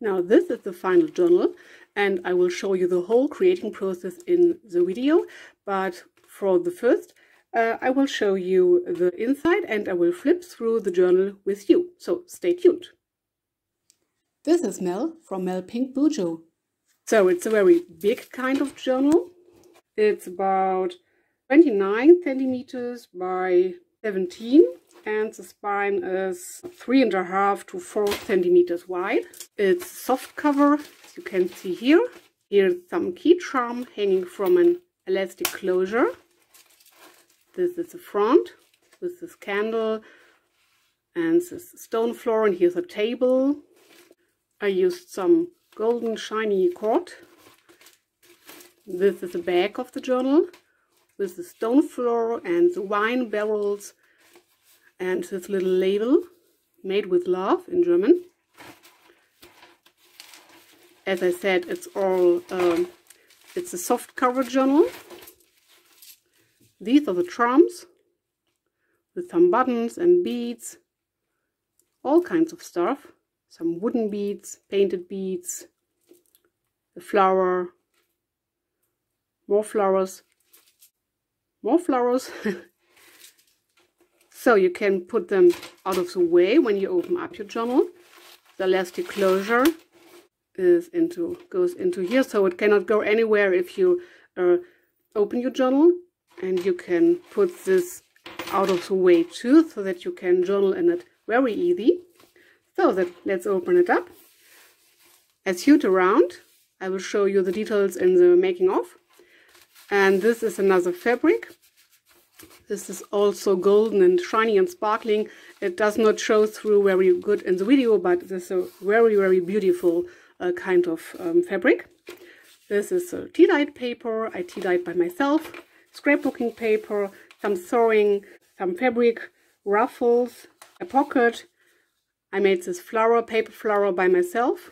Now this is the final journal and I will show you the whole creating process in the video. But for the first, uh, I will show you the inside and I will flip through the journal with you. So stay tuned. This is Mel from Mel Pink Bujo. So it's a very big kind of journal. It's about 29 centimeters by 17 and the spine is three and a half to four centimeters wide. It's soft cover, as you can see here. Here's some key charm hanging from an elastic closure. This is the front with this candle and this stone floor and here's a table. I used some golden shiny cord. This is the back of the journal with the stone floor and the wine barrels and this little label made with love in German. As I said, it's all um, it's a soft cover journal. These are the charms with some buttons and beads, all kinds of stuff. Some wooden beads, painted beads, a flower, more flowers, more flowers. so you can put them out of the way when you open up your journal. The elastic closure is into goes into here, so it cannot go anywhere if you uh, open your journal. And you can put this out of the way too, so that you can journal in it very easy. So that let's open it up. As viewed around, I will show you the details in the making of. And this is another fabric. This is also golden and shiny and sparkling. It does not show through very good in the video, but this is a very, very beautiful uh, kind of um, fabric. This is a tea-dyed paper. I tea-dyed by myself. Scrapbooking paper, some sewing, some fabric, ruffles, a pocket. I made this flower, paper flower by myself.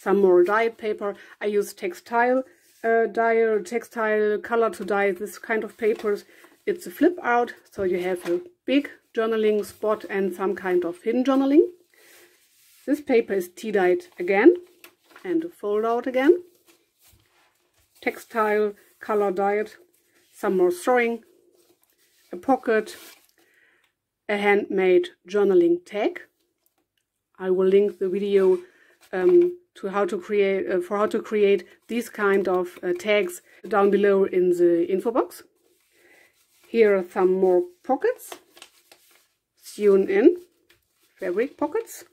Some more dyed paper. I use textile uh, dye textile color to dye this kind of papers. It's a flip out, so you have a big journaling spot and some kind of hidden journaling. This paper is tea dyed again and fold out again. Textile color dyed, some more sewing, a pocket, a handmade journaling tag. I will link the video um, to how to create uh, for how to create these kind of uh, tags down below in the info box. Here are some more pockets sewn in fabric pockets.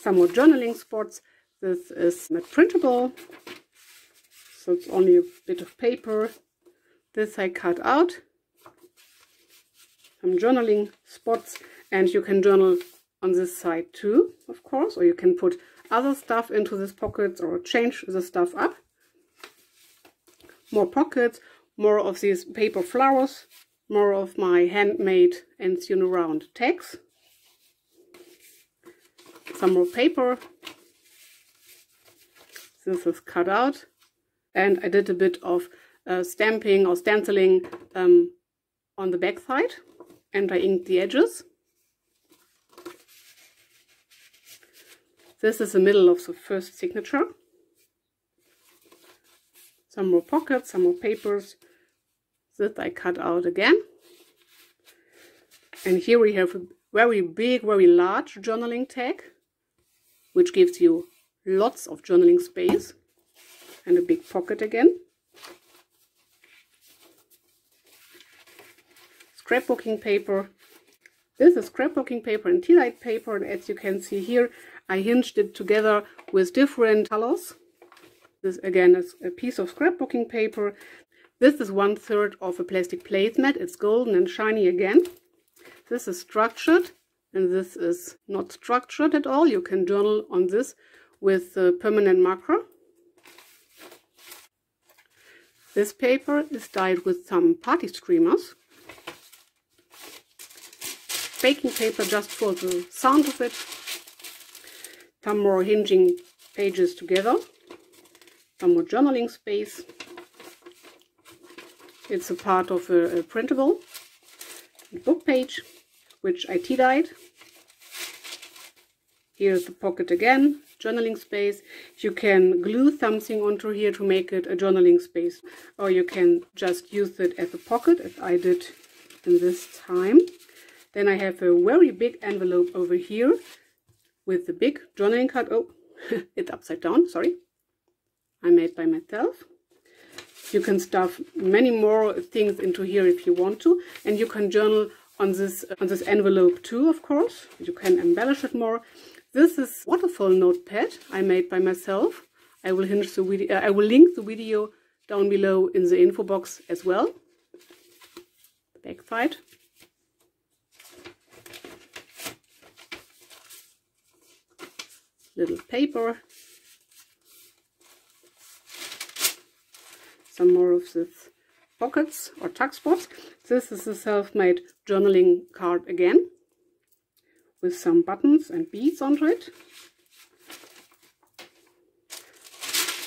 Some more journaling spots. This is not printable, so it's only a bit of paper. This I cut out. Some journaling spots, and you can journal on this side too, of course, or you can put other stuff into these pockets or change the stuff up. More pockets, more of these paper flowers, more of my handmade and sewn around tags. Some more paper. This is cut out. And I did a bit of uh, stamping or stenciling um, on the back side. And I inked the edges. This is the middle of the first signature. Some more pockets, some more papers. that I cut out again. And here we have a very big, very large journaling tag, which gives you lots of journaling space and a big pocket again. Scrapbooking paper. This is scrapbooking paper and tea dyed paper, and as you can see here, I hinged it together with different colors. This again is a piece of scrapbooking paper. This is one third of a plastic placemat. It's golden and shiny again. This is structured and this is not structured at all. You can journal on this with a permanent marker. This paper is dyed with some party streamers. Baking paper just for the sound of it some more hinging pages together, some more journaling space. It's a part of a, a printable book page, which I tea-dyed. Here's the pocket again, journaling space. You can glue something onto here to make it a journaling space. Or you can just use it as a pocket, as I did in this time. Then I have a very big envelope over here with the big journaling card. Oh, it's upside down, sorry. I made by myself. You can stuff many more things into here if you want to. And you can journal on this on this envelope too, of course. You can embellish it more. This is waterfall notepad I made by myself. I will video. Uh, I will link the video down below in the info box as well. Back side. Little paper. Some more of this pockets or tuck spots. This is a self-made journaling card again with some buttons and beads onto it.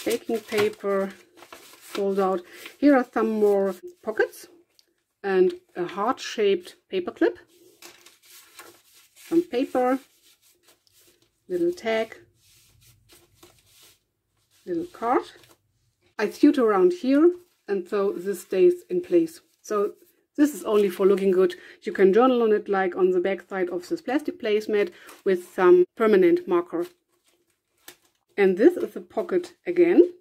Baking paper, fold out. Here are some more pockets and a heart-shaped paper clip. Some paper, little tag, little card. I sewed around here and so this stays in place. So this is only for looking good. You can journal on it like on the back side of this plastic placemat with some permanent marker. And this is a pocket again.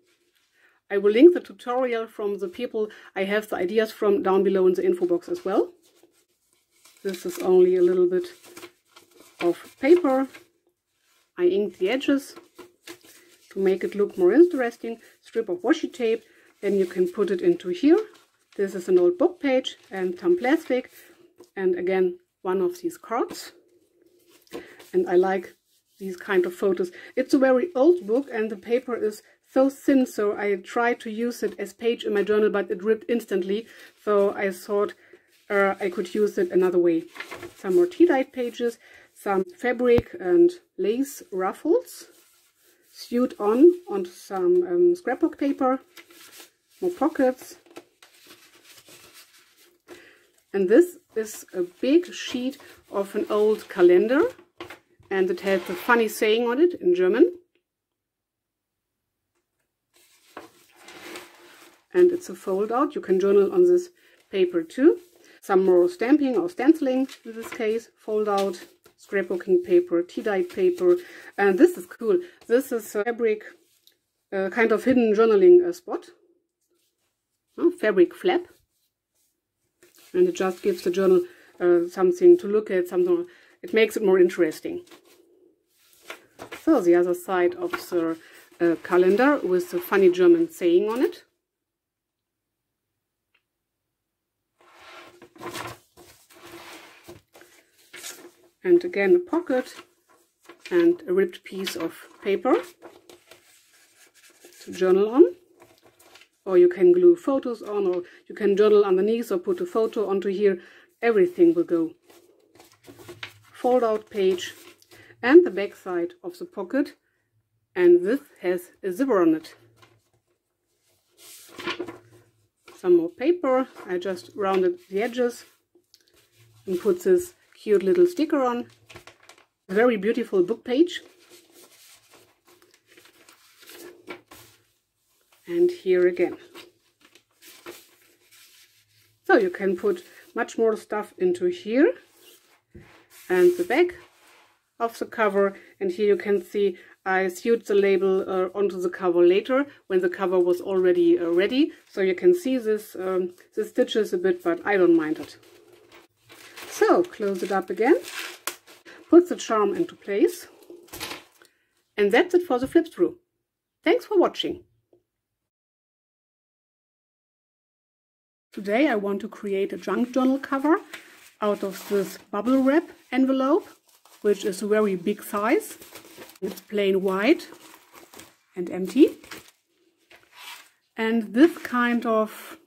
I will link the tutorial from the people I have the ideas from down below in the info box as well. This is only a little bit of paper. I inked the edges to make it look more interesting. Strip of washi tape. Then you can put it into here this is an old book page and some plastic and again one of these cards. And I like these kind of photos. It's a very old book and the paper is so thin so I tried to use it as page in my journal but it ripped instantly so I thought uh, I could use it another way. Some more tea-dyed pages, some fabric and lace ruffles sewed on onto some um, scrapbook paper, more pockets, and this is a big sheet of an old calendar. And it has a funny saying on it in German. And it's a fold out. You can journal on this paper too. Some more stamping or stenciling in this case. Fold out scrapbooking paper, tea-dyed paper. And this is cool. This is fabric, uh, kind of hidden journaling uh, spot. Oh, fabric flap and it just gives the journal uh, something to look at, something, it makes it more interesting. So the other side of the uh, calendar with the funny German saying on it. And again a pocket and a ripped piece of paper to journal on. Or you can glue photos on or you can journal underneath or put a photo onto here. Everything will go. Fold out page and the back side of the pocket and this has a zipper on it. Some more paper. I just rounded the edges and put this cute little sticker on. Very beautiful book page. And here again. So you can put much more stuff into here. And the back of the cover. And here you can see I sewed the label uh, onto the cover later when the cover was already uh, ready. So you can see this um, the stitches a bit but I don't mind it. So close it up again, put the charm into place and that's it for the flip through. Thanks for watching. Today I want to create a junk journal cover out of this bubble wrap envelope, which is a very big size. It's plain white and empty. And this kind of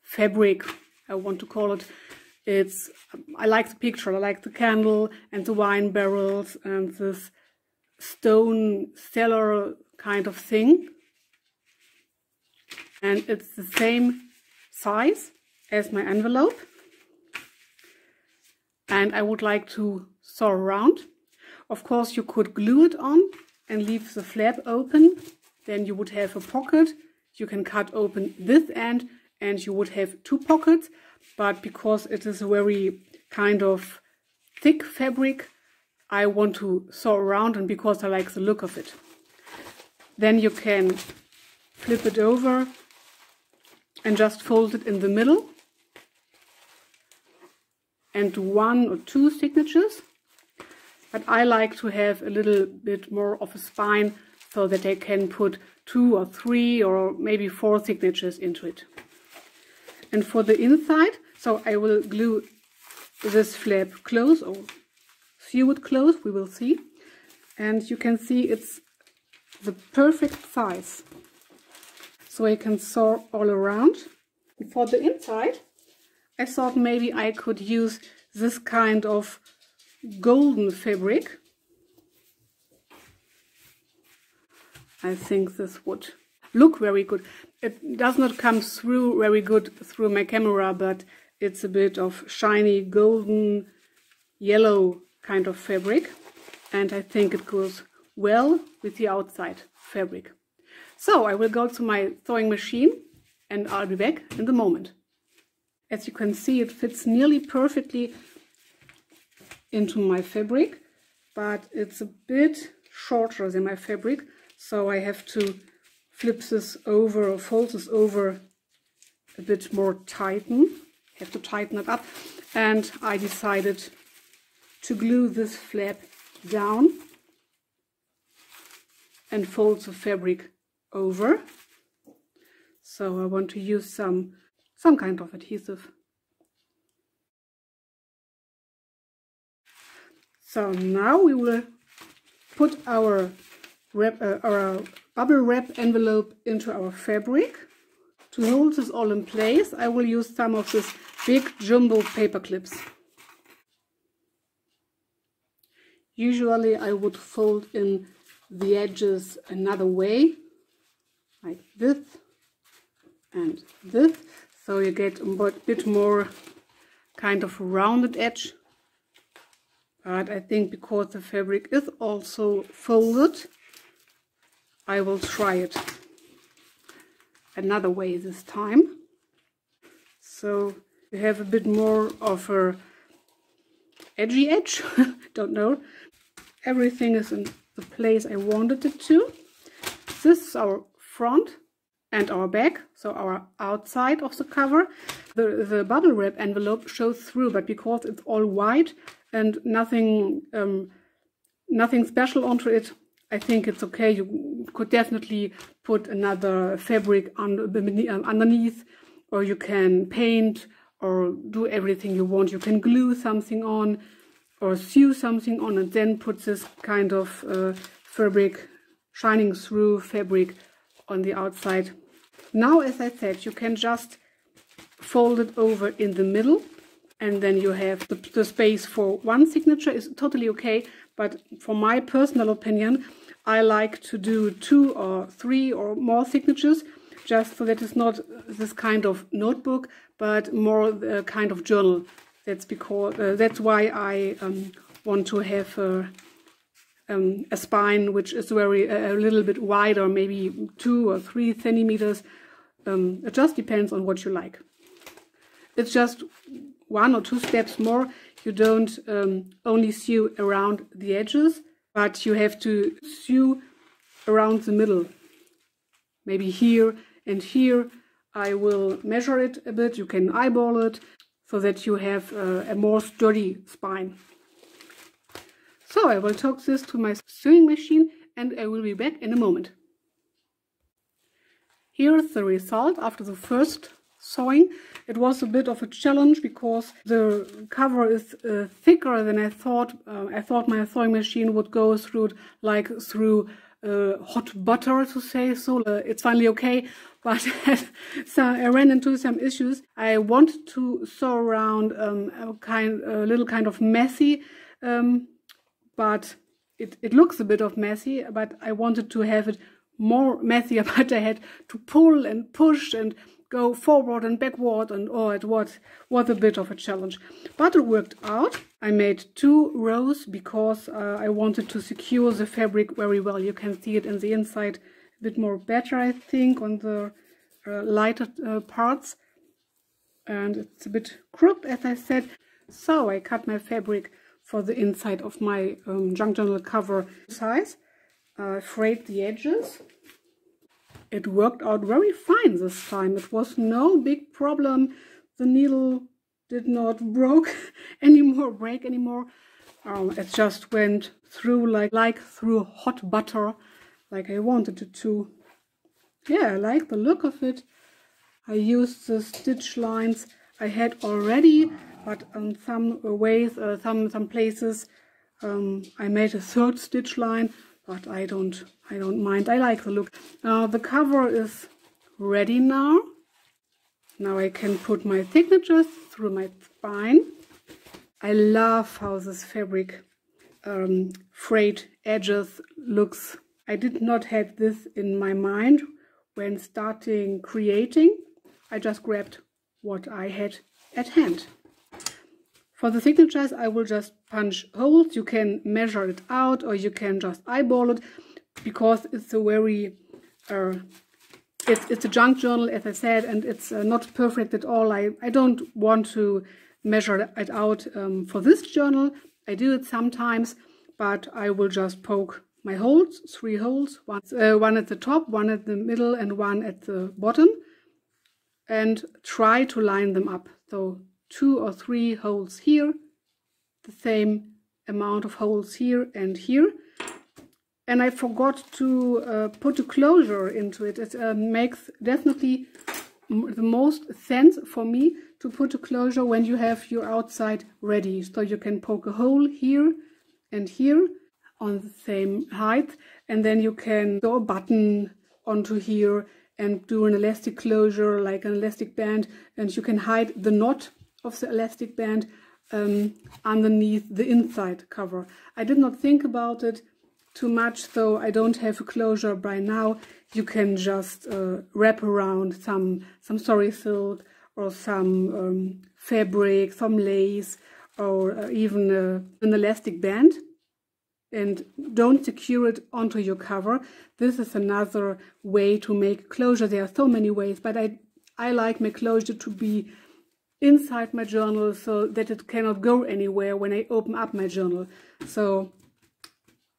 fabric, I want to call it, it's, I like the picture, I like the candle and the wine barrels and this stone cellar kind of thing. And it's the same size as my envelope and I would like to sew around Of course, you could glue it on and leave the flap open. Then you would have a pocket. You can cut open this end and you would have two pockets. But because it is a very kind of thick fabric, I want to sew around and because I like the look of it. Then you can flip it over and just fold it in the middle and do one or two signatures. But I like to have a little bit more of a spine so that I can put two or three or maybe four signatures into it. And for the inside, so I will glue this flap close or sew it close, we will see. And you can see it's the perfect size so I can sew all around. For the inside, I thought maybe I could use this kind of golden fabric. I think this would look very good. It does not come through very good through my camera, but it's a bit of shiny golden yellow kind of fabric. And I think it goes well with the outside fabric. So I will go to my sewing machine and I'll be back in the moment. As you can see, it fits nearly perfectly into my fabric, but it's a bit shorter than my fabric, so I have to flip this over or fold this over a bit more tighten. Have to tighten it up. And I decided to glue this flap down and fold the fabric over. So I want to use some, some kind of adhesive. So now we will put our, wrap, uh, our bubble wrap envelope into our fabric. To hold this all in place, I will use some of this big jumbo paper clips. Usually I would fold in the edges another way like this and this so you get a bit more kind of rounded edge but I think because the fabric is also folded I will try it another way this time so you have a bit more of a edgy edge don't know everything is in the place I wanted it to this is our front and our back, so our outside of the cover. The, the bubble wrap envelope shows through, but because it's all white and nothing, um, nothing special onto it, I think it's okay. You could definitely put another fabric under, underneath, or you can paint or do everything you want. You can glue something on or sew something on and then put this kind of uh, fabric, shining through fabric on the outside. Now, as I said, you can just fold it over in the middle and then you have the, the space for one signature is totally okay. But for my personal opinion, I like to do two or three or more signatures just so that it's not this kind of notebook, but more a kind of journal. That's because uh, that's why I um, want to have a um, a spine which is very a, little bit wider, maybe two or three centimeters. Um, it just depends on what you like. It's just one or two steps more. You don't um, only sew around the edges, but you have to sew around the middle. Maybe here and here. I will measure it a bit. You can eyeball it so that you have a more sturdy spine. So I will talk this to my sewing machine and I will be back in a moment. Here is the result after the first sewing. It was a bit of a challenge because the cover is uh, thicker than I thought. Uh, I thought my sewing machine would go through it like through uh, hot butter to say so. Uh, it's finally okay, but so I ran into some issues. I wanted to sew around um, a kind, a little kind of messy um, but it, it looks a bit of messy, but I wanted to have it more messy, but I had to pull and push and go forward and backward and oh it was was a bit of a challenge. But it worked out. I made two rows because uh, i wanted to secure the fabric very well. You can see it in the inside a bit more better i think on the uh, lighter uh, parts and it's a bit crooked as i said so i cut my fabric for the inside of my um, junk journal cover size I frayed the edges it worked out very fine this time. It was no big problem. The needle did not broke anymore, break anymore. Um, it just went through like like through hot butter, like I wanted it to. Yeah, I like the look of it. I used the stitch lines I had already, but on some ways, uh, some some places, um, I made a third stitch line but I don't I don't mind. I like the look. Uh, the cover is ready now. Now I can put my signatures through my spine. I love how this fabric um, frayed edges looks. I did not have this in my mind when starting creating. I just grabbed what I had at hand. For the signatures, I will just punch holes. You can measure it out or you can just eyeball it because it's a very, uh, it's, it's a junk journal, as I said, and it's uh, not perfect at all. I, I don't want to measure it out um, for this journal. I do it sometimes, but I will just poke my holes, three holes, one, uh, one at the top, one at the middle, and one at the bottom, and try to line them up. So two or three holes here, the same amount of holes here and here. And I forgot to uh, put a closure into it. It uh, makes definitely the most sense for me to put a closure when you have your outside ready. So you can poke a hole here and here on the same height and then you can go a button onto here and do an elastic closure like an elastic band and you can hide the knot of the elastic band um, underneath the inside cover. I did not think about it too much, so I don't have a closure by now. You can just uh, wrap around some, some sari silk or some um, fabric, some lace, or uh, even uh, an elastic band and don't secure it onto your cover. This is another way to make closure. There are so many ways, but I, I like my closure to be inside my journal so that it cannot go anywhere when I open up my journal. So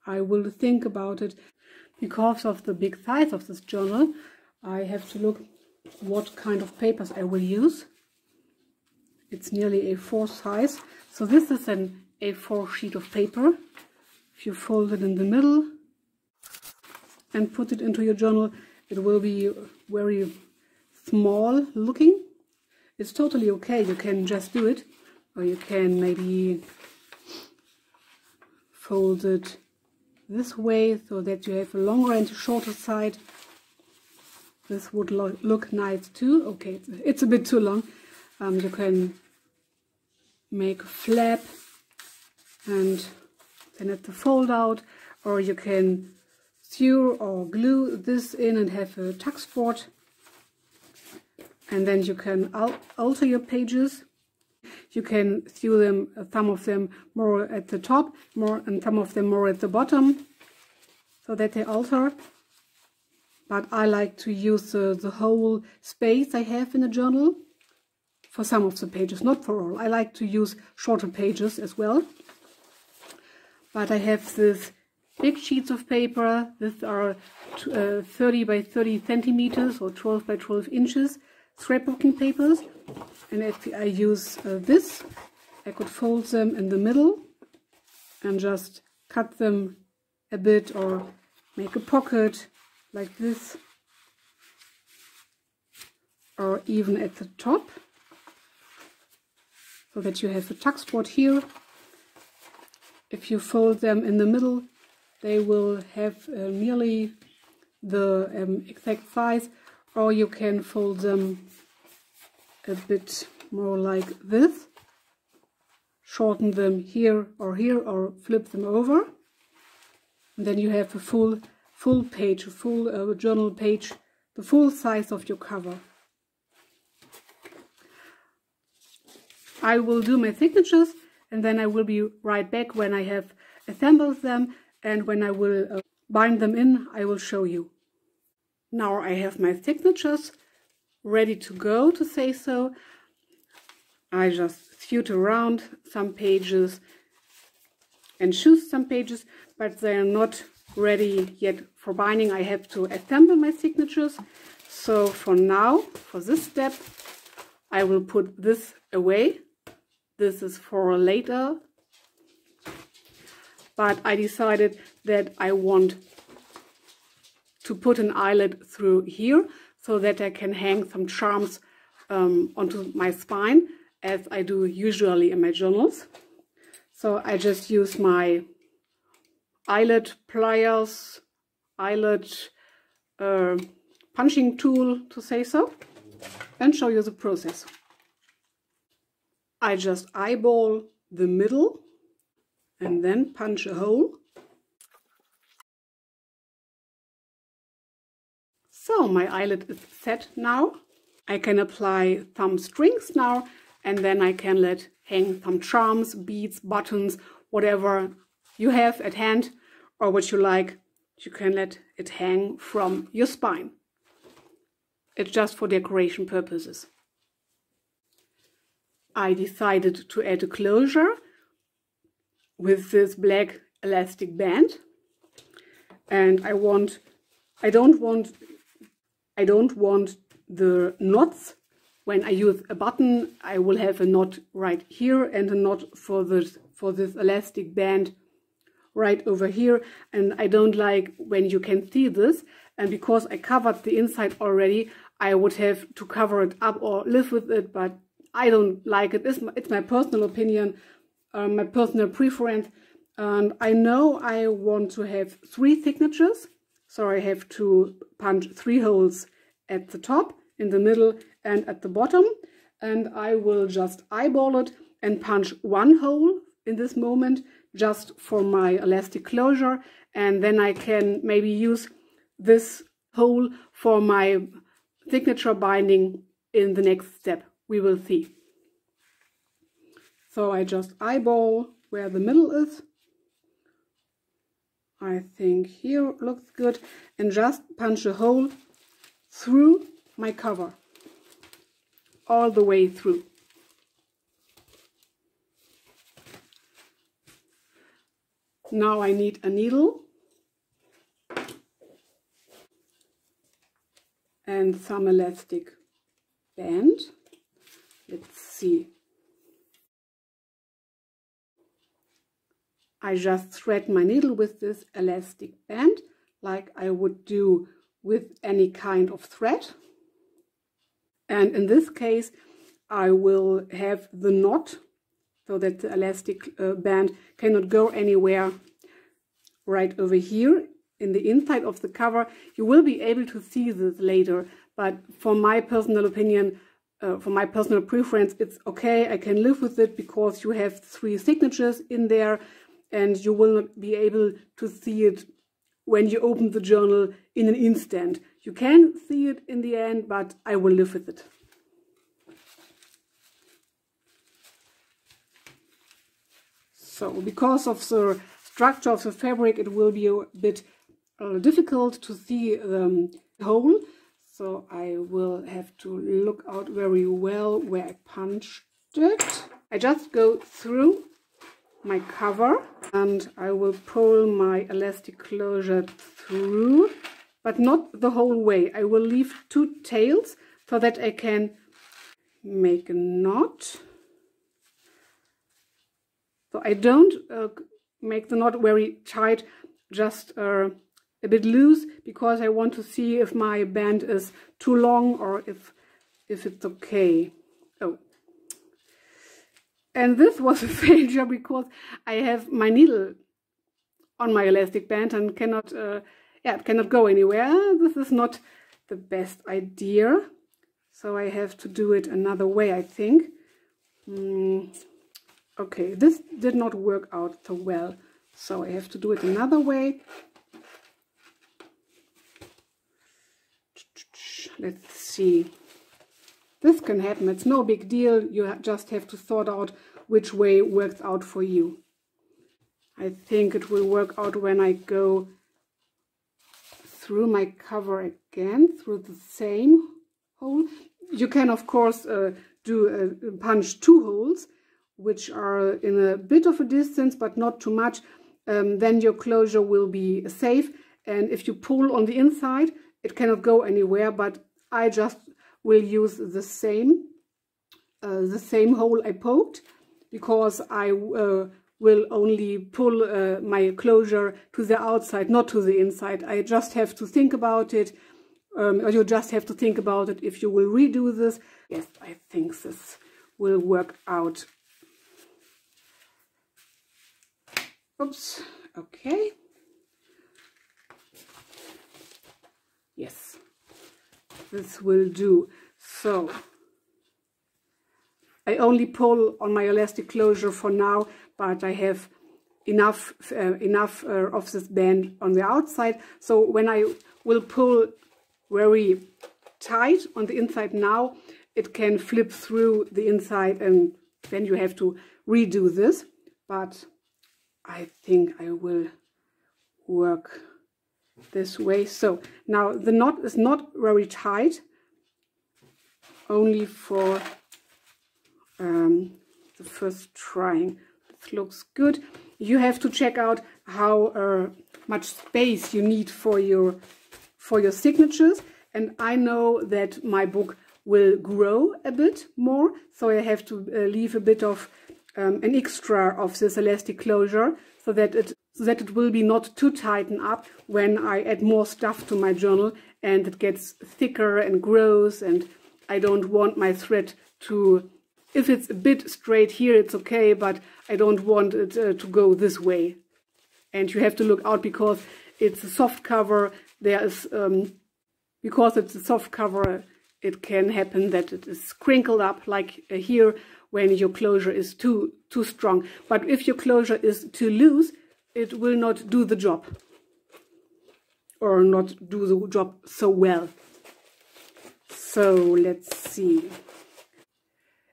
I will think about it. Because of the big size of this journal, I have to look what kind of papers I will use. It's nearly A4 size. So this is an A4 sheet of paper. If you fold it in the middle and put it into your journal, it will be very small looking it's totally okay. You can just do it. Or you can maybe fold it this way so that you have a longer and shorter side. This would lo look nice too. Okay, it's a bit too long. Um, you can make a flap and then at the fold out or you can sew or glue this in and have a tuck spot and then you can al alter your pages. You can sew them, some of them more at the top, more and some of them more at the bottom, so that they alter. But I like to use uh, the whole space I have in a journal for some of the pages, not for all. I like to use shorter pages as well. But I have this big sheets of paper. These are uh, 30 by 30 centimeters or 12 by 12 inches scrapbooking papers and if I use uh, this I could fold them in the middle and just cut them a bit or make a pocket like this or even at the top so that you have a tuck spot here if you fold them in the middle, they will have uh, nearly the um, exact size, or you can fold them a bit more like this, shorten them here or here, or flip them over. And then you have a full full page, a full uh, journal page, the full size of your cover. I will do my signatures and then I will be right back when I have assembled them and when I will uh, bind them in, I will show you. Now I have my signatures ready to go, to say so. I just shoot around some pages and choose some pages, but they are not ready yet for binding. I have to assemble my signatures. So for now, for this step, I will put this away. This is for later. But I decided that I want to put an eyelet through here so that I can hang some charms um, onto my spine as I do usually in my journals. So I just use my eyelet pliers, eyelet uh, punching tool to say so and show you the process. I just eyeball the middle and then punch a hole. So my eyelet is set now. I can apply thumb strings now and then I can let hang some charms, beads, buttons, whatever you have at hand or what you like. You can let it hang from your spine. It's just for decoration purposes. I decided to add a closure with this black elastic band and I want I don't want I don't want the knots when I use a button, I will have a knot right here and a knot for this, for this elastic band right over here. And I don't like when you can see this. And because I covered the inside already, I would have to cover it up or live with it, but I don't like it. It's my, it's my personal opinion, uh, my personal preference. And I know I want to have three signatures. So I have to punch three holes at the top, in the middle, and at the bottom and I will just eyeball it and punch one hole in this moment just for my elastic closure and then I can maybe use this hole for my signature binding in the next step. We will see. So I just eyeball where the middle is. I think here looks good and just punch a hole through my cover all the way through. Now I need a needle and some elastic band. Let's see. I just thread my needle with this elastic band like I would do with any kind of thread. And in this case, I will have the knot so that the elastic uh, band cannot go anywhere right over here in the inside of the cover. You will be able to see this later, but for my personal opinion, uh, for my personal preference, it's okay. I can live with it because you have three signatures in there and you will not be able to see it when you open the journal in an instant. You can see it in the end, but I will live with it. So because of the structure of the fabric, it will be a bit uh, difficult to see the hole. So I will have to look out very well where I punched it. I just go through my cover and I will pull my elastic closure through but not the whole way. I will leave two tails so that I can make a knot. So I don't uh, make the knot very tight, just uh, a bit loose because I want to see if my band is too long or if, if it's okay. Oh. And this was a failure because I have my needle on my elastic band and cannot uh, yeah, cannot go anywhere. This is not the best idea. So I have to do it another way, I think. Mm, okay, this did not work out so well. So I have to do it another way. Let's see. this can happen. It's no big deal. You just have to sort out which way works out for you. I think it will work out when I go through my cover again, through the same hole. You can, of course, uh, do punch two holes, which are in a bit of a distance, but not too much. Um, then your closure will be safe. And if you pull on the inside, it cannot go anywhere, but I just will use the same, uh, the same hole I poked because I uh, will only pull uh, my closure to the outside, not to the inside. I just have to think about it, um, or you just have to think about it if you will redo this. Yes, I think this will work out. Oops, okay. Yes, this will do. So, I only pull on my elastic closure for now, but I have enough uh, enough uh, of this band on the outside. So when I will pull very tight on the inside now, it can flip through the inside and then you have to redo this. But I think I will work this way. So now the knot is not very tight, only for um, the first trying. This looks good. You have to check out how uh, much space you need for your for your signatures. And I know that my book will grow a bit more, so I have to uh, leave a bit of um, an extra of this elastic closure so that it so that it will be not too tightened up when I add more stuff to my journal and it gets thicker and grows and I don't want my thread to if it's a bit straight here, it's okay, but I don't want it uh, to go this way. And you have to look out because it's a soft cover. There is, um, because it's a soft cover, it can happen that it is crinkled up like uh, here when your closure is too, too strong. But if your closure is too loose, it will not do the job or not do the job so well. So let's see.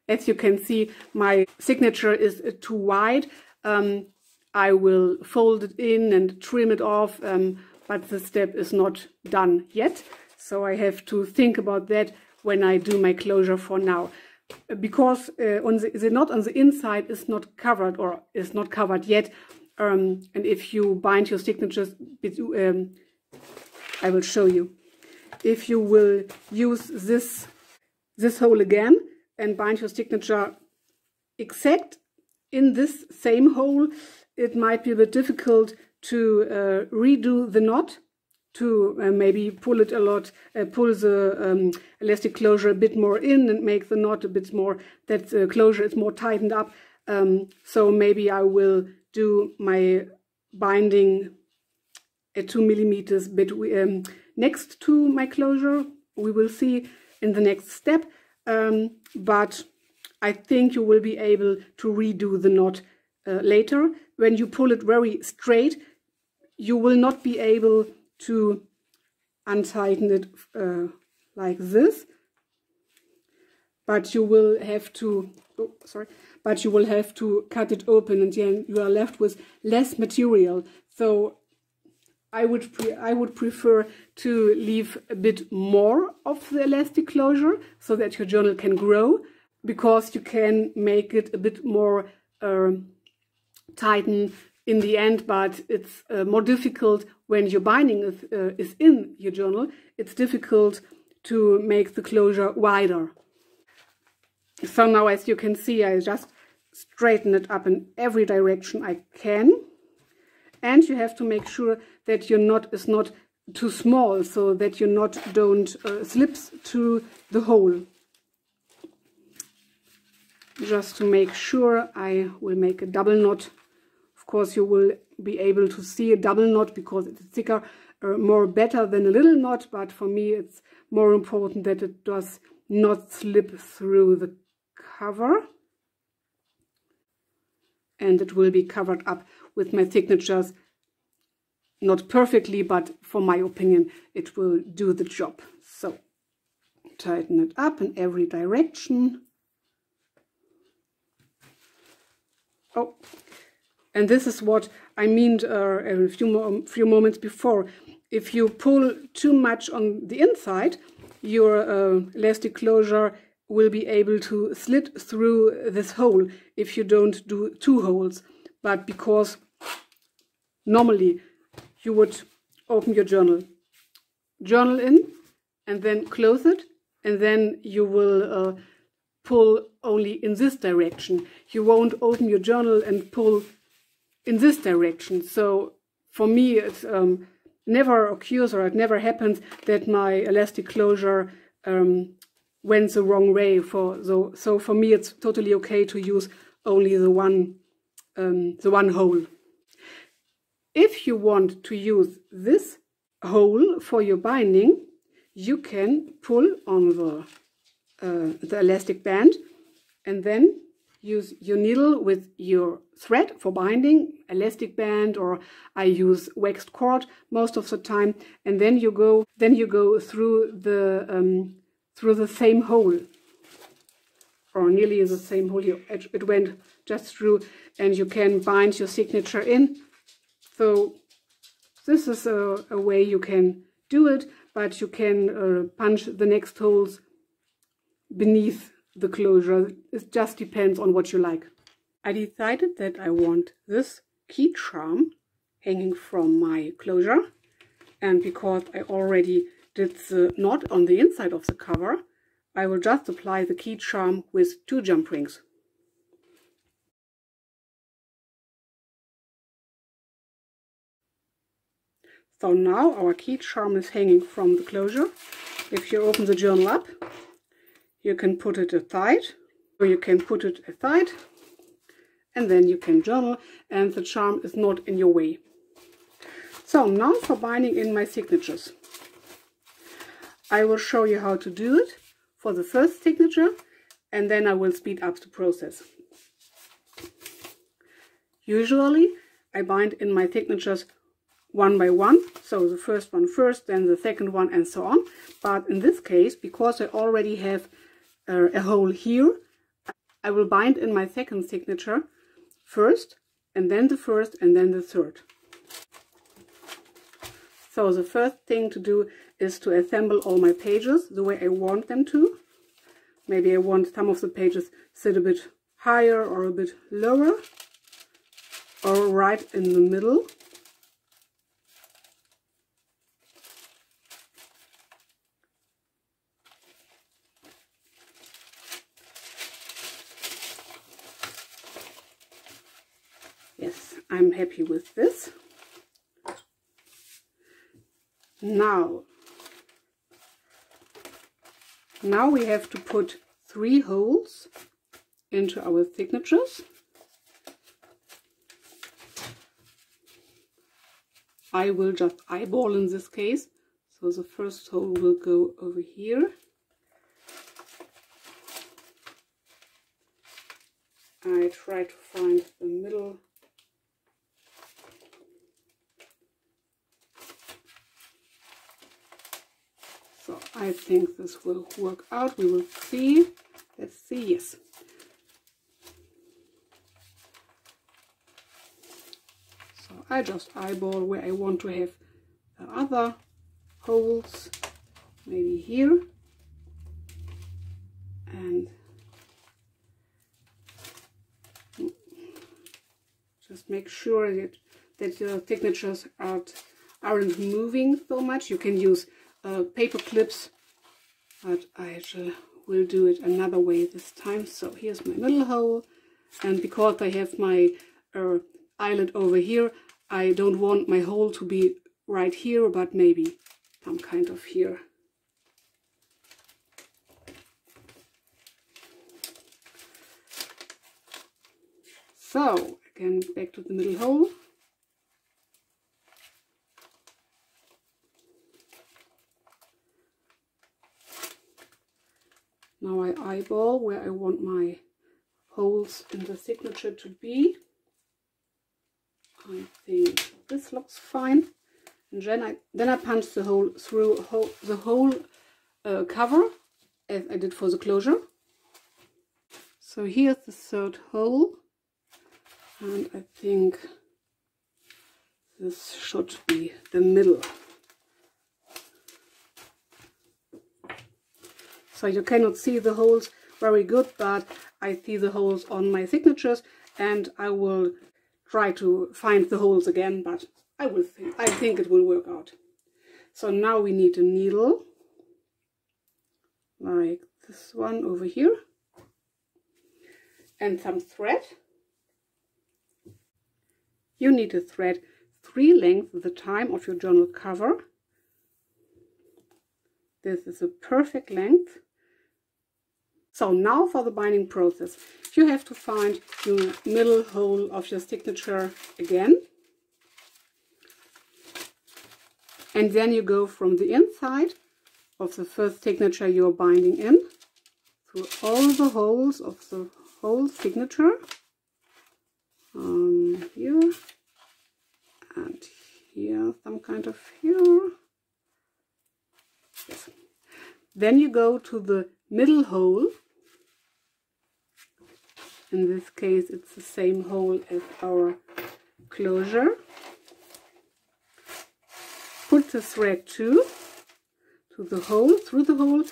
As you can see, my signature is too wide. Um, I will fold it in and trim it off, um, but the step is not done yet. So I have to think about that when I do my closure for now. Because uh, on the, the knot on the inside is not covered or is not covered yet. Um, and if you bind your signatures, um, I will show you. If you will use this, this hole again, and bind your signature exact in this same hole, it might be a bit difficult to uh, redo the knot to uh, maybe pull it a lot, uh, pull the um, elastic closure a bit more in and make the knot a bit more, that the closure is more tightened up. Um, so maybe I will do my binding at two millimeters um, next to my closure. We will see in the next step um, but I think you will be able to redo the knot uh, later. When you pull it very straight, you will not be able to untighten it uh, like this, but you will have to, oh, sorry, but you will have to cut it open and then you are left with less material. So I would I would prefer to leave a bit more of the elastic closure so that your journal can grow because you can make it a bit more uh, tighten in the end, but it's uh, more difficult when your binding is, uh, is in your journal. It's difficult to make the closure wider. So now as you can see, I just straighten it up in every direction I can. And you have to make sure that your knot is not too small so that your knot don't uh, slips to the hole. Just to make sure I will make a double knot. Of course you will be able to see a double knot because it's thicker uh, more better than a little knot but for me it's more important that it does not slip through the cover and it will be covered up with my signatures. Not perfectly, but for my opinion, it will do the job. So tighten it up in every direction. Oh, and this is what I mean uh, a few, mo few moments before. If you pull too much on the inside, your uh, elastic closure will be able to slit through this hole if you don't do two holes. But because normally you would open your journal, journal in, and then close it, and then you will uh, pull only in this direction. You won't open your journal and pull in this direction. So for me, it um, never occurs or it never happens that my elastic closure um, went the wrong way. For so, so for me, it's totally okay to use only the one um, the one hole. If you want to use this hole for your binding, you can pull on the uh, the elastic band and then use your needle with your thread for binding, elastic band, or I use waxed cord most of the time. And then you go, then you go through the um, through the same hole, or nearly the same hole. You, it went just through, and you can bind your signature in. So this is a, a way you can do it, but you can uh, punch the next holes beneath the closure. It just depends on what you like. I decided that I want this key charm hanging from my closure. And because I already did the uh, knot on the inside of the cover, I will just apply the key charm with two jump rings. So now our key charm is hanging from the closure. If you open the journal up, you can put it aside or you can put it aside and then you can journal and the charm is not in your way. So now for binding in my signatures. I will show you how to do it for the first signature and then I will speed up the process. Usually I bind in my signatures one by one, so the first one first, then the second one and so on. But in this case, because I already have uh, a hole here, I will bind in my second signature first, and then the first, and then the third. So the first thing to do is to assemble all my pages the way I want them to. Maybe I want some of the pages sit a bit higher or a bit lower or right in the middle. Yes, I'm happy with this. Now, now we have to put three holes into our signatures. I will just eyeball in this case. So the first hole will go over here. I try to find the middle So I think this will work out. We will see. Let's see. Yes. So I just eyeball where I want to have the other holes. Maybe here. And just make sure that, that your signatures aren't, aren't moving so much. You can use uh, paper clips, but I will do it another way this time. So here's my middle hole, and because I have my uh, eyelet over here, I don't want my hole to be right here, but maybe some kind of here. So, again, back to the middle hole. Now I eyeball where I want my holes in the signature to be. I think this looks fine. And then I then I punch the hole through the whole uh, cover as I did for the closure. So here's the third hole and I think this should be the middle. So you cannot see the holes very good, but I see the holes on my signatures and I will try to find the holes again, but I will think, I think it will work out. So now we need a needle, like this one over here, and some thread. You need to thread three lengths the time of your journal cover. This is a perfect length. So now for the binding process. You have to find your middle hole of your signature again. And then you go from the inside of the first signature you're binding in through all the holes of the whole signature. Um, here and here, some kind of here. Yes. Then you go to the middle hole in this case it's the same hole as our closure. Put the thread too to the hole through the hole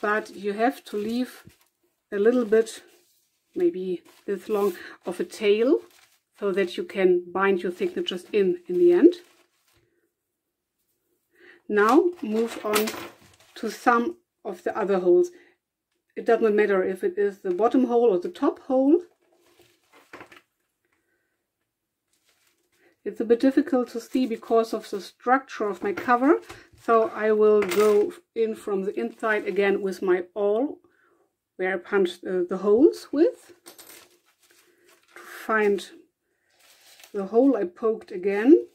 but you have to leave a little bit maybe this long of a tail so that you can bind your signatures in in the end. Now move on to some of the other holes it doesn't matter if it is the bottom hole or the top hole. It's a bit difficult to see because of the structure of my cover. So I will go in from the inside again with my awl where I punched uh, the holes with to find the hole I poked again.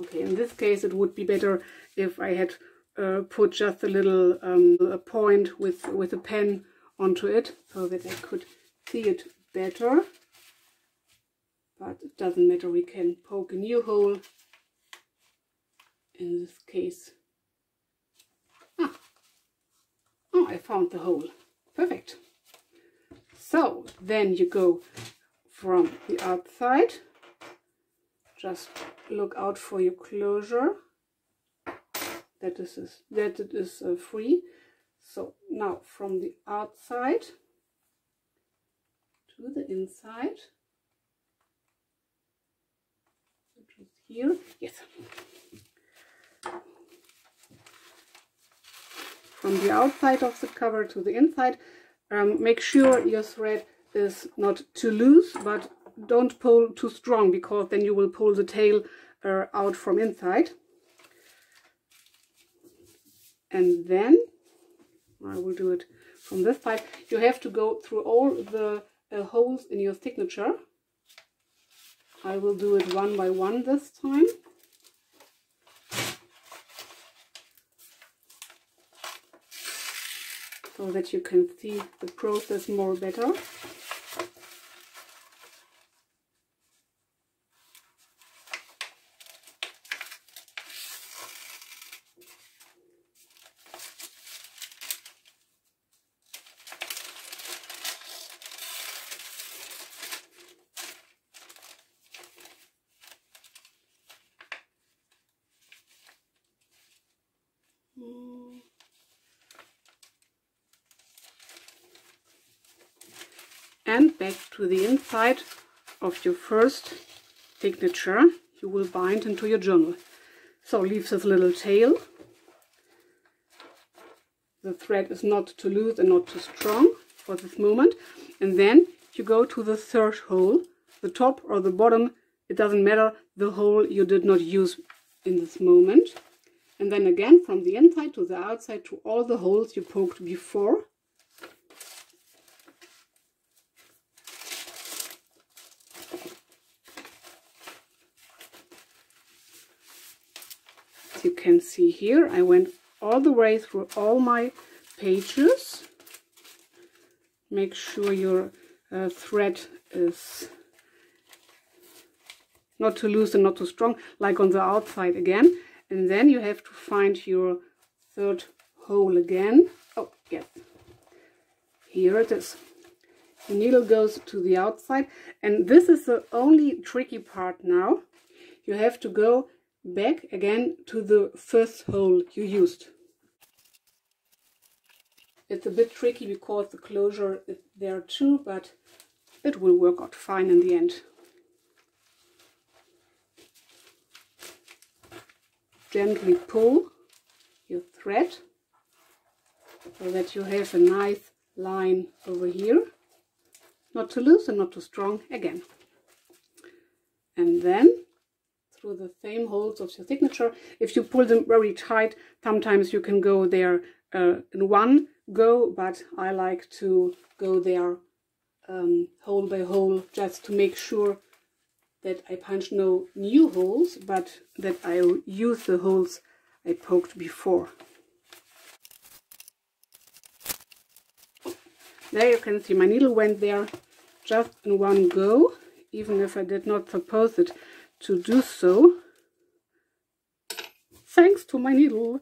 Okay, in this case it would be better if I had uh, put just a little um, a point with, with a pen onto it so that I could see it better. But it doesn't matter, we can poke a new hole. In this case. Ah. Oh, I found the hole. Perfect. So then you go from the outside. Just look out for your closure that this is that it is uh, free. So now from the outside to the inside. Which is here. Yes. From the outside of the cover to the inside. Um, make sure your thread is not too loose but don't pull too strong because then you will pull the tail uh, out from inside and then I will do it from this side. You have to go through all the uh, holes in your signature. I will do it one by one this time. So that you can see the process more better and back to the inside of your first signature you will bind into your journal. So leave this little tail. The thread is not too loose and not too strong for this moment. And then you go to the third hole, the top or the bottom, it doesn't matter, the hole you did not use in this moment. And then again from the inside to the outside to all the holes you poked before you can see here. I went all the way through all my pages. Make sure your uh, thread is not too loose and not too strong like on the outside again. And then you have to find your third hole again. Oh yes. Here it is. The needle goes to the outside. And this is the only tricky part now. You have to go back again to the first hole you used. It's a bit tricky because the closure is there too but it will work out fine in the end. Gently pull your thread so that you have a nice line over here. Not too loose and not too strong again. And then through the same holes of your signature if you pull them very tight sometimes you can go there uh, in one go but I like to go there um, hole by hole just to make sure that I punch no new holes, but that I use the holes I poked before. There you can see my needle went there just in one go, even if I did not suppose it to do so. Thanks to my needle.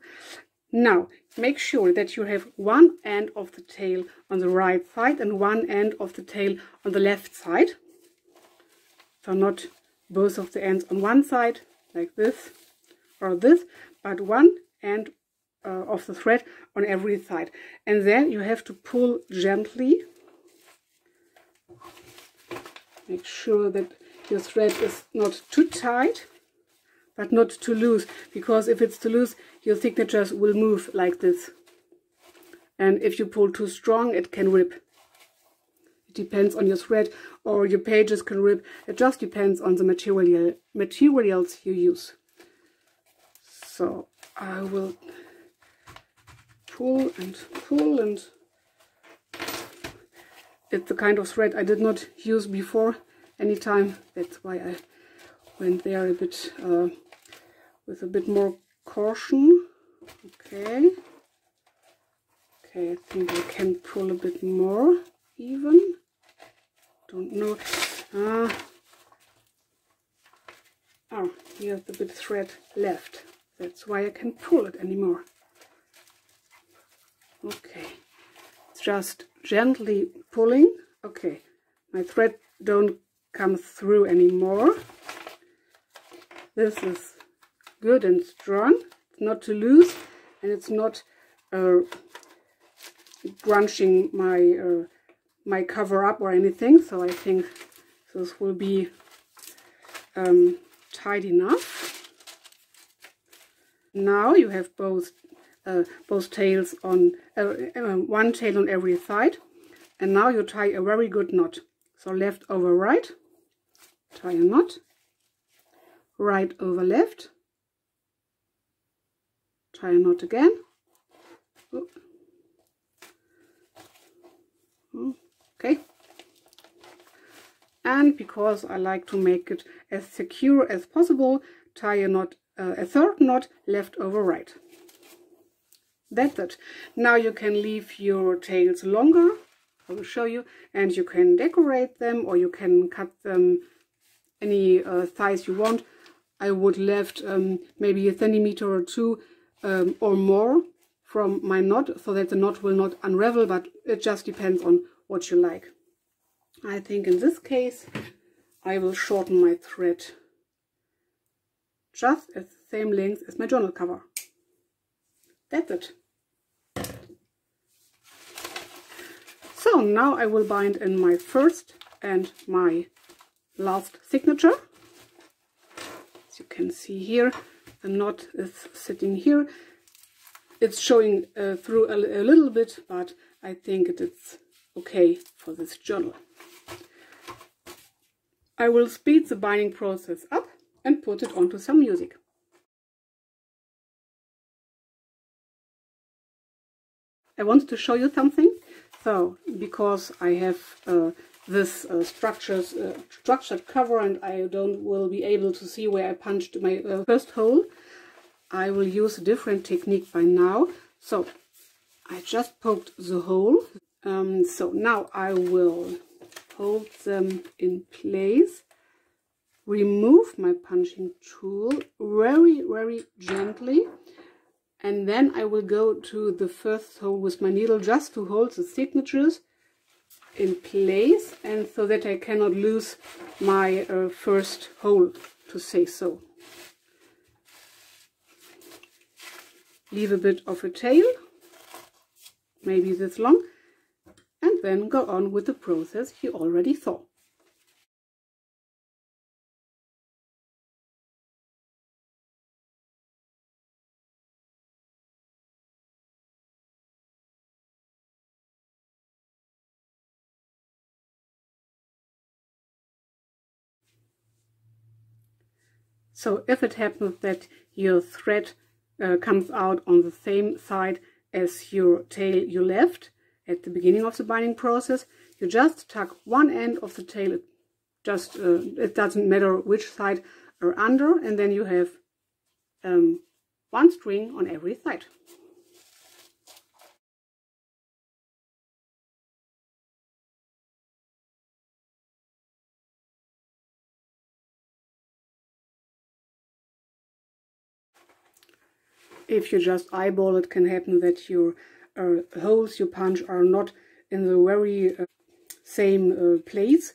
Now, make sure that you have one end of the tail on the right side and one end of the tail on the left side. So not both of the ends on one side, like this, or this, but one end uh, of the thread on every side. And then you have to pull gently. Make sure that your thread is not too tight, but not too loose, because if it's too loose, your signatures will move like this. And if you pull too strong, it can rip it depends on your thread or your pages can rip. It just depends on the material materials you use. So I will pull and pull and it's the kind of thread I did not use before anytime. That's why I went there a bit uh, with a bit more caution. Okay. Okay, I think I can pull a bit more even. Don't know. Ah oh here's the bit of thread left. That's why I can't pull it anymore. Okay. Just gently pulling. Okay. My thread don't come through anymore. This is good and strong. It's not too loose and it's not uh, crunching my uh, my cover up or anything. So I think this will be um, tight enough. Now you have both uh, both tails on uh, uh, one tail on every side. And now you tie a very good knot so left over right tie a knot. Right over left tie a knot again. Okay. And because I like to make it as secure as possible tie a knot uh, a third knot left over right. That's it. Now you can leave your tails longer I will show you and you can decorate them or you can cut them any uh, size you want I would left um, maybe a centimeter or two um, or more from my knot so that the knot will not unravel but it just depends on what you like. I think in this case I will shorten my thread just at the same length as my journal cover. That's it. So now I will bind in my first and my last signature. As you can see here, the knot is sitting here. It's showing uh, through a, a little bit, but I think it is okay for this journal. I will speed the binding process up and put it onto some music. I wanted to show you something. So, because I have uh, this uh, structures, uh, structured cover and I don't will be able to see where I punched my uh, first hole, I will use a different technique by now. So, I just poked the hole um, so now I will hold them in place remove my punching tool very, very gently. And then I will go to the first hole with my needle just to hold the signatures in place and so that I cannot lose my uh, first hole, to say so. Leave a bit of a tail, maybe this long, and then go on with the process you already saw. So if it happens that your thread uh, comes out on the same side as your tail you left at the beginning of the binding process, you just tuck one end of the tail, just uh, it doesn't matter which side or under, and then you have um, one string on every side. If you just eyeball it can happen that your uh, holes you punch are not in the very uh, same uh, place.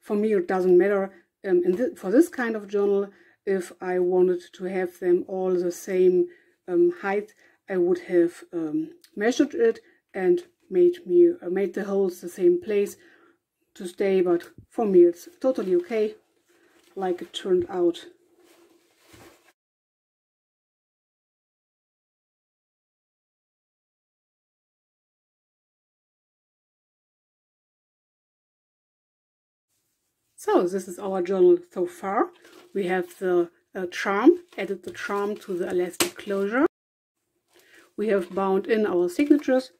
For me it doesn't matter. Um, th for this kind of journal, if I wanted to have them all the same um, height, I would have um, measured it and made me uh, made the holes the same place to stay. But for me it's totally okay, like it turned out. So this is our journal so far. We have the uh, charm, added the charm to the elastic closure. We have bound in our signatures.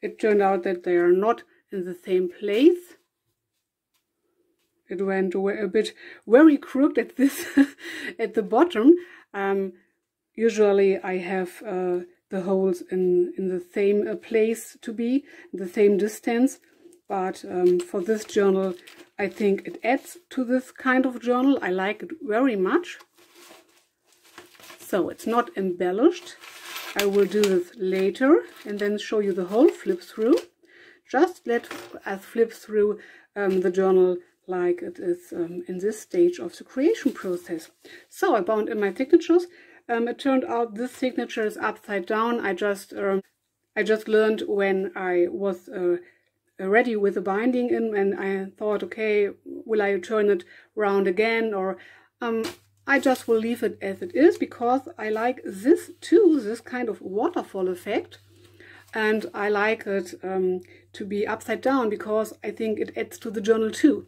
It turned out that they are not in the same place. It went a bit very crooked at this at the bottom. Um, usually I have uh, the holes in, in the same uh, place to be, the same distance but um, for this journal I think it adds to this kind of journal. I like it very much. So it's not embellished. I will do this later and then show you the whole flip through. Just let us flip through um, the journal like it is um, in this stage of the creation process. So I bound in my signatures. Um, it turned out this signature is upside down. I just um, I just learned when I was uh, ready with the binding in and I thought, okay, will I turn it round again or um, I just will leave it as it is because I like this too, this kind of waterfall effect. And I like it um, to be upside down because I think it adds to the journal too.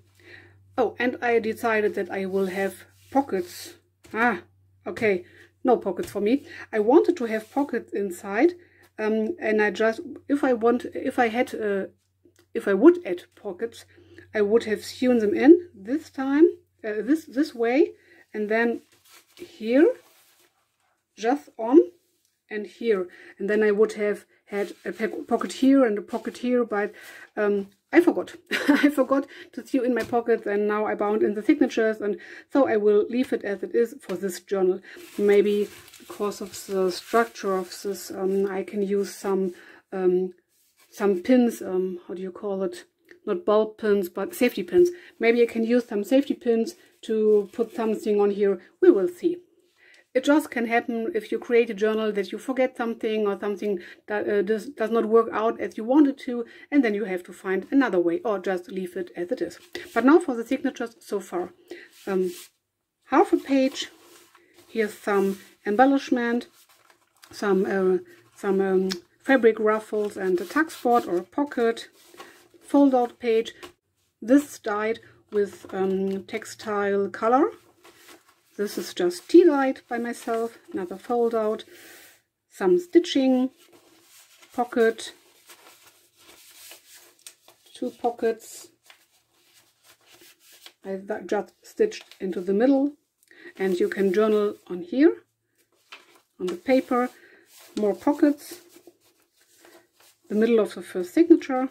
Oh, and I decided that I will have pockets. Ah, okay, no pockets for me. I wanted to have pockets inside um, and I just, if I want, if I had uh, if I would add pockets, I would have sewn them in this time, uh, this, this way, and then here, just on, and here. And then I would have had a pocket here and a pocket here, but um, I forgot. I forgot to sew in my pockets and now I bound in the signatures and so I will leave it as it is for this journal. Maybe because of the structure of this, um, I can use some um, some pins, um, how do you call it? Not bulb pins, but safety pins. Maybe I can use some safety pins to put something on here. We will see. It just can happen if you create a journal that you forget something or something that uh, does, does not work out as you wanted to and then you have to find another way or just leave it as it is. But now for the signatures so far. Um, half a page, here's some embellishment, some, uh, some um, fabric ruffles and a tuck spot or a pocket, fold out page. This dyed with um, textile color. This is just tea dyed by myself, another fold out, some stitching, pocket, two pockets. I just stitched into the middle and you can journal on here, on the paper, more pockets, the middle of the first signature,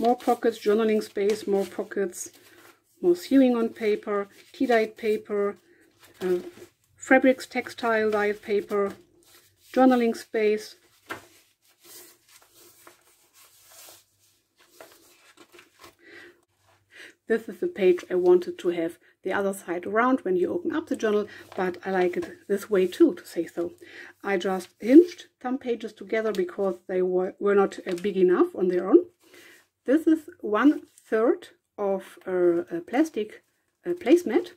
more pockets, journaling space, more pockets, more sewing on paper, tea dyed paper, uh, fabrics textile dyed paper, journaling space, This is the page I wanted to have the other side around when you open up the journal, but I like it this way too, to say so. I just hinged some pages together because they were, were not uh, big enough on their own. This is one third of a, a plastic uh, placemat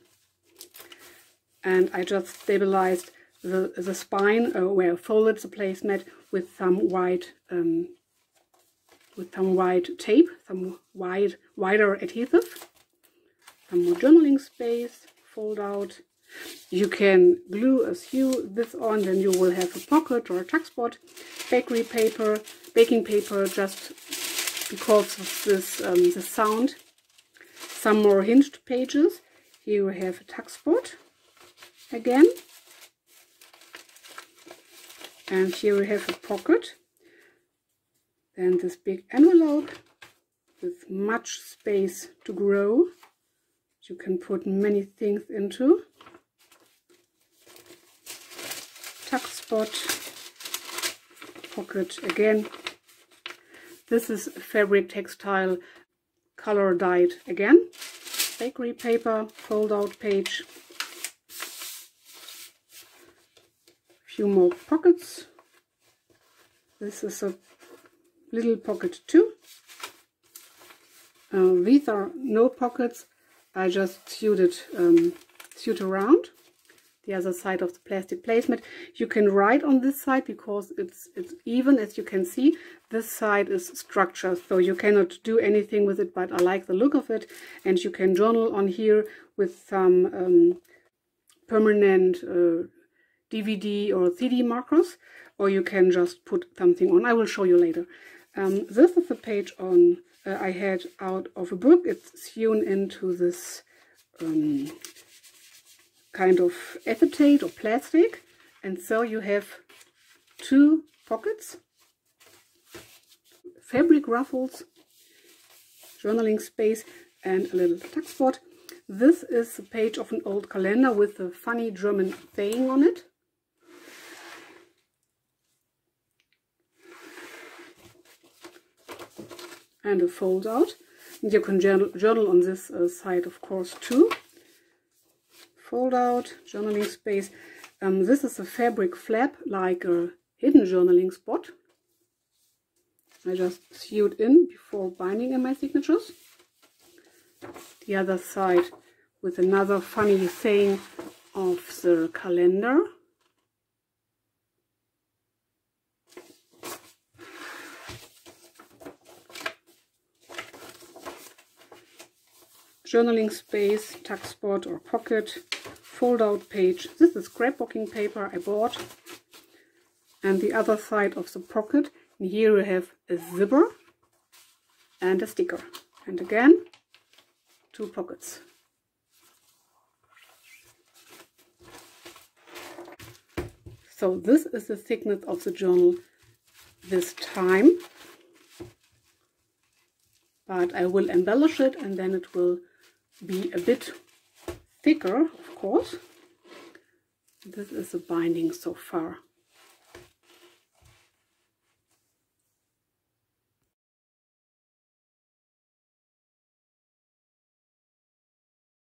and I just stabilized the, the spine uh, where I folded the placemat with some white um, with some white tape, some wide, wider adhesive, some more journaling space, fold out. You can glue a sew this on, then you will have a pocket or a tuck spot, bakery paper, baking paper, just because of this, um, the sound. Some more hinged pages. Here we have a tuck spot again. And here we have a pocket then this big envelope with much space to grow. You can put many things into. Tuck spot, pocket again. This is fabric textile color dyed again. Bakery paper, fold out page. few more pockets. This is a little pocket too. Uh, these are no pockets. I just sewed it, um, sewed around the other side of the plastic placemat. You can write on this side because it's it's even as you can see. This side is structured, so you cannot do anything with it, but I like the look of it. And you can journal on here with some um, permanent uh, DVD or CD markers, or you can just put something on. I will show you later. Um, this is a page on uh, I had out of a book. It's sewn into this um, kind of acetate or plastic. And so you have two pockets, fabric ruffles, journaling space, and a little tuck spot. This is a page of an old calendar with a funny German saying on it. And a fold out. You can journal, journal on this uh, side, of course, too. Fold out, journaling space. Um, this is a fabric flap, like a hidden journaling spot. I just sewed in before binding in my signatures. The other side with another funny saying of the calendar. Journaling space, tuck spot or pocket, fold out page. This is scrapbooking paper I bought. And the other side of the pocket, and here we have a zipper and a sticker. And again, two pockets. So this is the thickness of the journal this time. But I will embellish it and then it will be a bit thicker, of course. This is the binding so far.